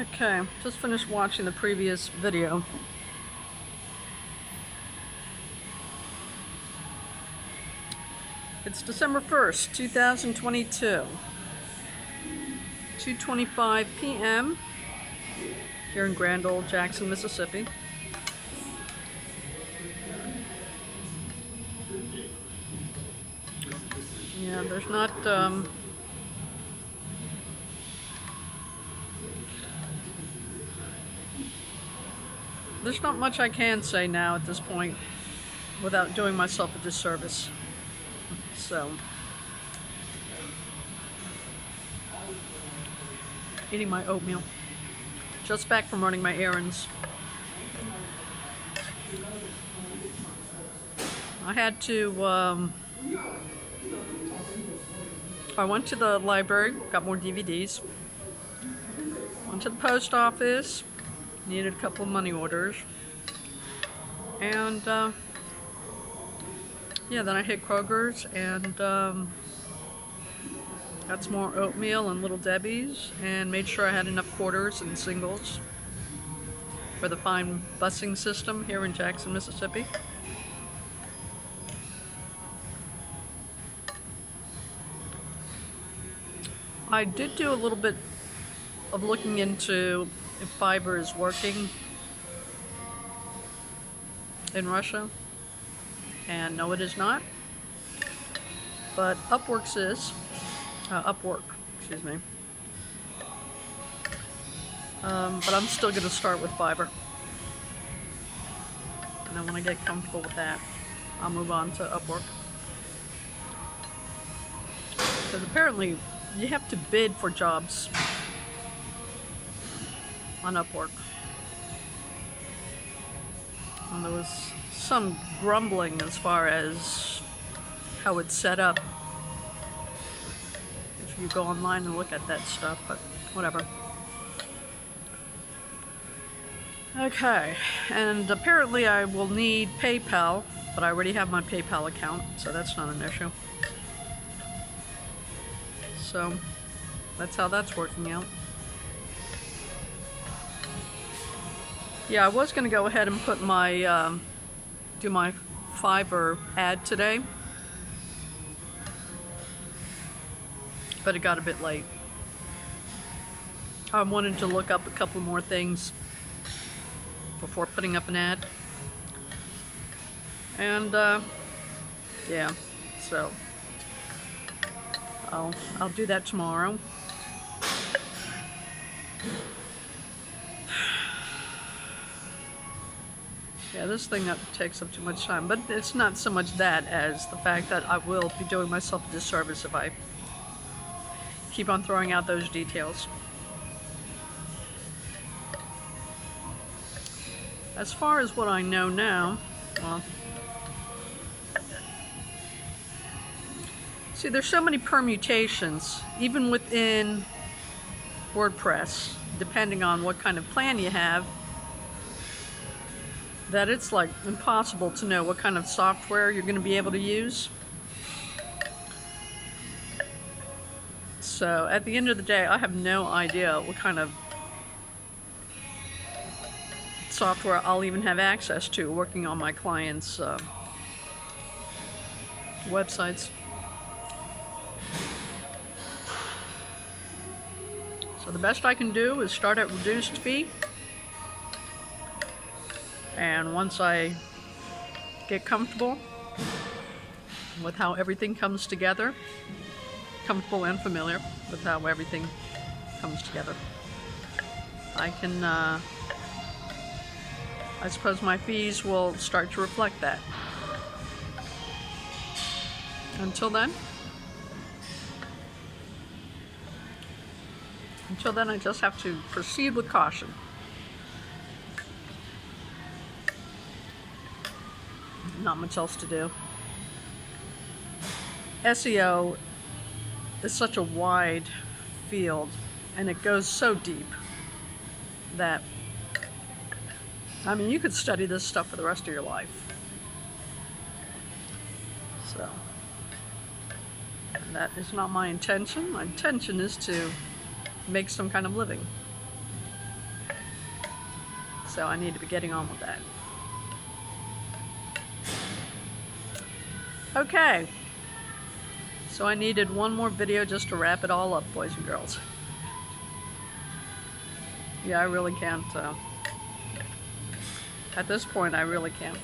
Okay, just finished watching the previous video. It's December 1st, 2022. 2.25 p.m. here in Grand Old Jackson, Mississippi. Yeah, there's not, um, there's not much I can say now at this point without doing myself a disservice. So, eating my oatmeal. Just back from running my errands. I had to, um, I went to the library, got more DVDs. Went to the post office, needed a couple money orders. And, uh, yeah, then I hit Kroger's and um, got some more oatmeal and Little Debbie's and made sure I had enough quarters and singles for the fine busing system here in Jackson, Mississippi. I did do a little bit of looking into if Fiverr is working in Russia. And no, it is not. But Upworks is. Uh, Upwork, excuse me. Um, but I'm still going to start with Fiverr. And then when I get comfortable with that, I'll move on to Upwork. Because apparently you have to bid for jobs on Upwork. And there was some grumbling as far as how it's set up. If you go online and look at that stuff, but whatever. Okay, and apparently I will need PayPal, but I already have my PayPal account, so that's not an issue. So, that's how that's working out. Yeah, I was going to go ahead and put my, um, do my Fiverr ad today. But it got a bit late. I wanted to look up a couple more things before putting up an ad. And, uh, yeah, so I'll, I'll do that tomorrow. Yeah, this thing that takes up too much time, but it's not so much that as the fact that I will be doing myself a disservice if I keep on throwing out those details. As far as what I know now, well, see there's so many permutations, even within WordPress, depending on what kind of plan you have, that it's like impossible to know what kind of software you're going to be able to use. So at the end of the day, I have no idea what kind of software I'll even have access to working on my clients' uh, websites. So the best I can do is start at reduced fee and once I get comfortable with how everything comes together, comfortable and familiar with how everything comes together, I can, uh, I suppose my fees will start to reflect that. Until then, until then I just have to proceed with caution. Not much else to do. SEO is such a wide field and it goes so deep that I mean you could study this stuff for the rest of your life. So that is not my intention. My intention is to make some kind of living. So I need to be getting on with that. Okay. So I needed one more video just to wrap it all up, boys and girls. Yeah, I really can't. Uh, at this point, I really can't.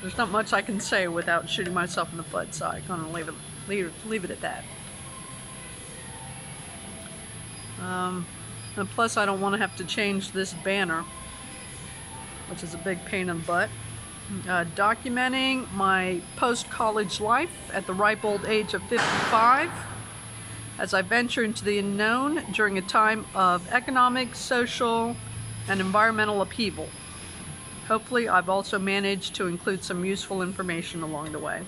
There's not much I can say without shooting myself in the foot, so I'm gonna leave it, leave, leave it at that. Um, and plus, I don't want to have to change this banner, which is a big pain in the butt. Uh, documenting my post-college life at the ripe old age of 55 as I venture into the unknown during a time of economic, social, and environmental upheaval. Hopefully, I've also managed to include some useful information along the way.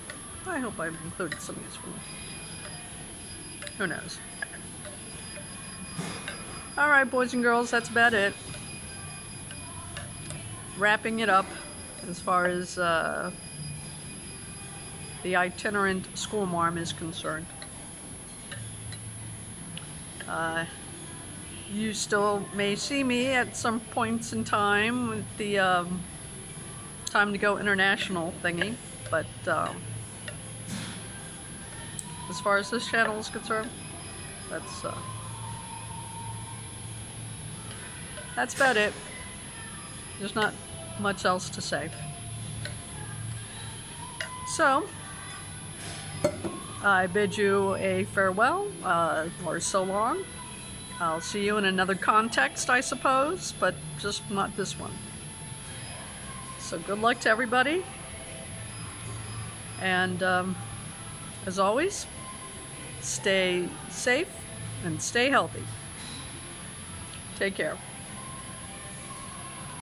I hope I've included some useful. Who knows? All right, boys and girls, that's about it. Wrapping it up as far as uh, the itinerant school marm is concerned. Uh, you still may see me at some points in time with the um, time to go international thingy, but um, as far as this channel is concerned, that's uh, that's about it. There's not much else to say. So, I bid you a farewell, uh, or so long. I'll see you in another context, I suppose, but just not this one. So good luck to everybody. And um, as always, stay safe and stay healthy. Take care.